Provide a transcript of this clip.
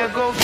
there goes